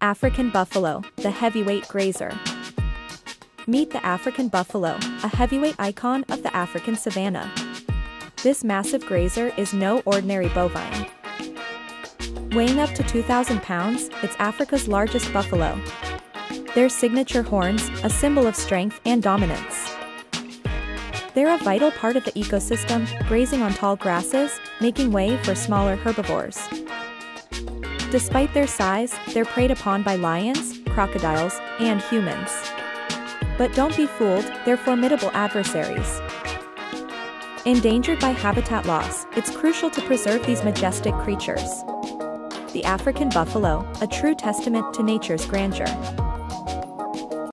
African buffalo, the heavyweight grazer. Meet the African buffalo, a heavyweight icon of the African savanna. This massive grazer is no ordinary bovine. Weighing up to 2,000 pounds, it's Africa's largest buffalo. Their signature horns, a symbol of strength and dominance. They're a vital part of the ecosystem, grazing on tall grasses, making way for smaller herbivores. Despite their size, they're preyed upon by lions, crocodiles, and humans. But don't be fooled, they're formidable adversaries. Endangered by habitat loss, it's crucial to preserve these majestic creatures. The African buffalo, a true testament to nature's grandeur.